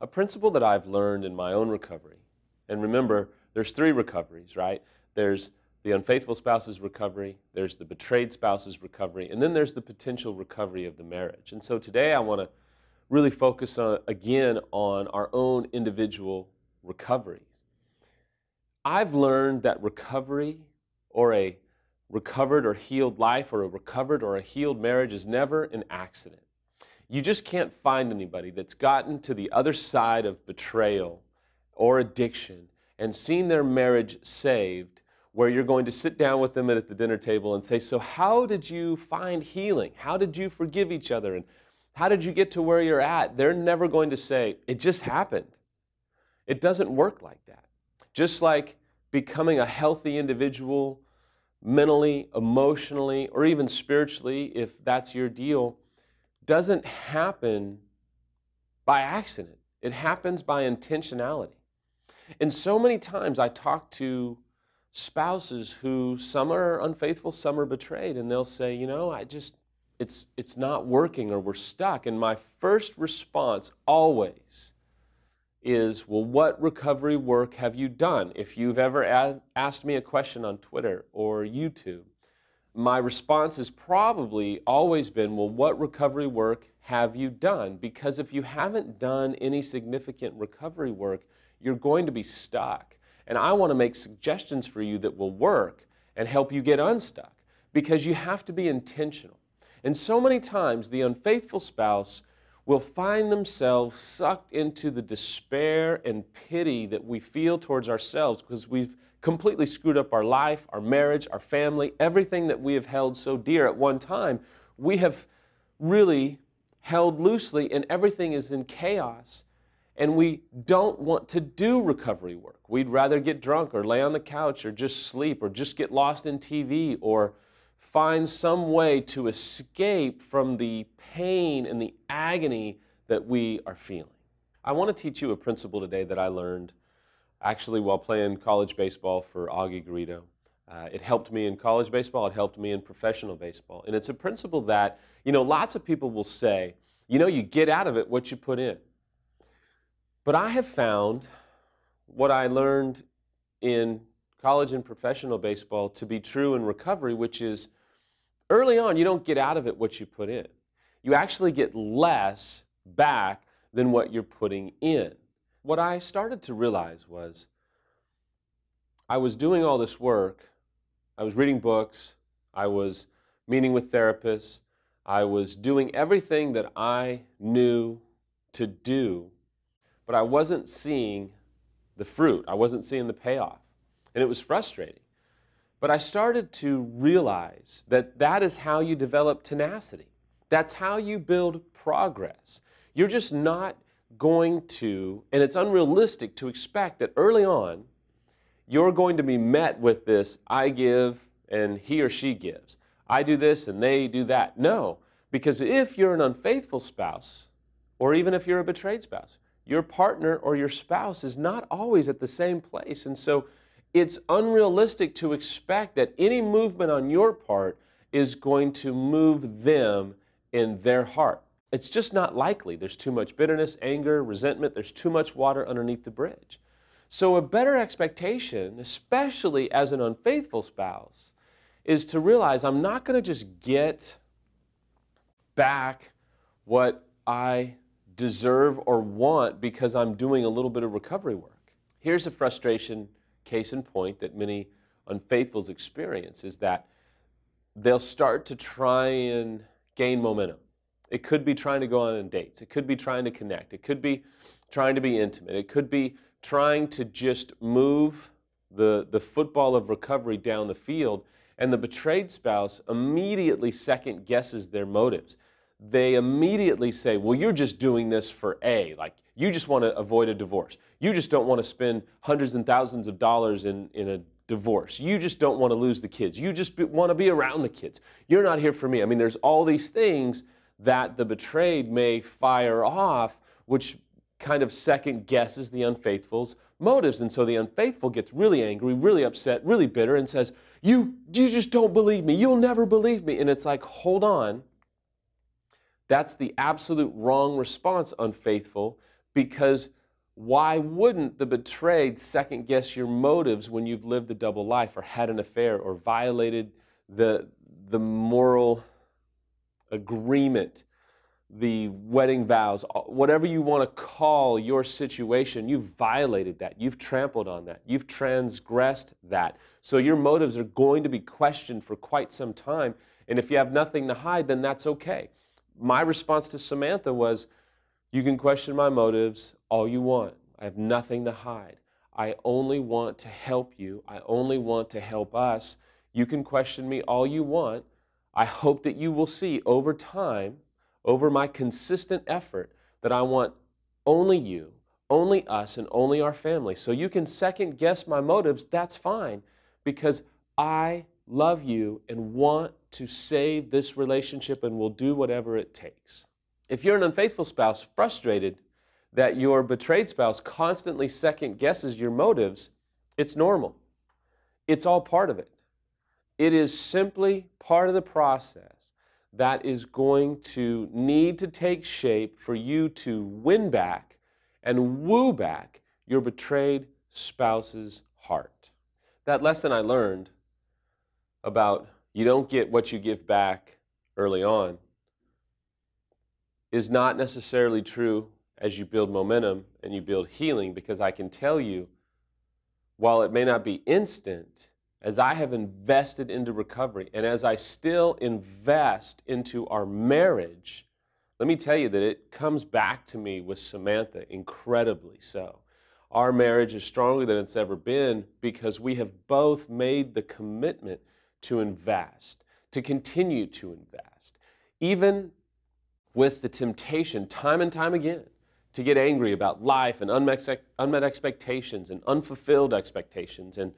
A principle that I've learned in my own recovery, and remember, there's three recoveries, right? There's the unfaithful spouse's recovery, there's the betrayed spouse's recovery, and then there's the potential recovery of the marriage. And so today I want to really focus on, again on our own individual recoveries. I've learned that recovery or a recovered or healed life or a recovered or a healed marriage is never an accident. You just can't find anybody that's gotten to the other side of betrayal or addiction and seen their marriage saved where you're going to sit down with them at the dinner table and say, So, how did you find healing? How did you forgive each other? And how did you get to where you're at? They're never going to say, It just happened. It doesn't work like that. Just like becoming a healthy individual, mentally, emotionally, or even spiritually, if that's your deal, doesn't happen by accident. It happens by intentionality. And so many times I talk to spouses who some are unfaithful, some are betrayed, and they'll say, you know, I just, it's, it's not working or we're stuck. And my first response always is, well, what recovery work have you done? If you've ever asked me a question on Twitter or YouTube, my response has probably always been, well, what recovery work have you done? Because if you haven't done any significant recovery work, you're going to be stuck. And I want to make suggestions for you that will work and help you get unstuck because you have to be intentional. And so many times, the unfaithful spouse will find themselves sucked into the despair and pity that we feel towards ourselves because we've completely screwed up our life, our marriage, our family, everything that we have held so dear at one time. We have really held loosely, and everything is in chaos and we don't want to do recovery work. We'd rather get drunk or lay on the couch or just sleep or just get lost in TV or find some way to escape from the pain and the agony that we are feeling. I want to teach you a principle today that I learned actually while playing college baseball for Augie Garrido. Uh, it helped me in college baseball, it helped me in professional baseball. And it's a principle that, you know, lots of people will say, you know, you get out of it what you put in. But I have found what I learned in college and professional baseball to be true in recovery, which is early on, you don't get out of it what you put in. You actually get less back than what you're putting in. What I started to realize was I was doing all this work, I was reading books, I was meeting with therapists, I was doing everything that I knew to do but I wasn't seeing the fruit. I wasn't seeing the payoff. And it was frustrating. But I started to realize that that is how you develop tenacity. That's how you build progress. You're just not going to, and it's unrealistic to expect that early on, you're going to be met with this I give and he or she gives. I do this and they do that. No, because if you're an unfaithful spouse, or even if you're a betrayed spouse, your partner or your spouse is not always at the same place. And so it's unrealistic to expect that any movement on your part is going to move them in their heart. It's just not likely. There's too much bitterness, anger, resentment, there's too much water underneath the bridge. So, a better expectation, especially as an unfaithful spouse, is to realize I'm not going to just get back what I deserve or want because I'm doing a little bit of recovery work. Here's a frustration case in point that many unfaithfuls experience is that they'll start to try and gain momentum. It could be trying to go on dates. It could be trying to connect. It could be trying to be intimate. It could be trying to just move the, the football of recovery down the field. And the betrayed spouse immediately second guesses their motives they immediately say, well, you're just doing this for A. Like, you just want to avoid a divorce. You just don't want to spend hundreds and thousands of dollars in, in a divorce. You just don't want to lose the kids. You just want to be around the kids. You're not here for me. I mean, there's all these things that the betrayed may fire off, which kind of second guesses the unfaithful's motives. And so the unfaithful gets really angry, really upset, really bitter, and says, You, you just don't believe me. You'll never believe me. And it's like, hold on. That's the absolute wrong response, unfaithful, because why wouldn't the betrayed second guess your motives when you've lived a double life or had an affair or violated the, the moral agreement, the wedding vows, whatever you want to call your situation, you've violated that. You've trampled on that. You've transgressed that. So your motives are going to be questioned for quite some time. And if you have nothing to hide, then that's okay. My response to Samantha was, You can question my motives all you want. I have nothing to hide. I only want to help you. I only want to help us. You can question me all you want. I hope that you will see over time, over my consistent effort, that I want only you, only us, and only our family. So you can second guess my motives, that's fine, because I love you and want to save this relationship and will do whatever it takes. If you're an unfaithful spouse, frustrated that your betrayed spouse constantly second guesses your motives, it's normal. It's all part of it. It is simply part of the process that is going to need to take shape for you to win back and woo back your betrayed spouse's heart. That lesson I learned about you don't get what you give back early on is not necessarily true as you build momentum and you build healing because I can tell you, while it may not be instant, as I have invested into recovery and as I still invest into our marriage, let me tell you that it comes back to me with Samantha incredibly so. Our marriage is stronger than it's ever been because we have both made the commitment to invest, to continue to invest, even with the temptation time and time again to get angry about life and unmet, expectations and unfulfilled expectations and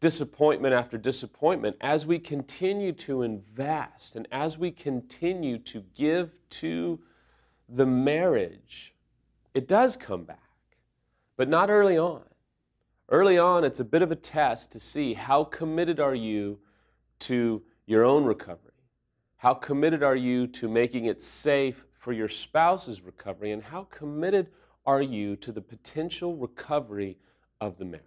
disappointment after disappointment, as we continue to invest and as we continue to give to the marriage, it does come back, but not early on. Early on, it's a bit of a test to see how committed are you to your own recovery? How committed are you to making it safe for your spouse's recovery? And how committed are you to the potential recovery of the marriage?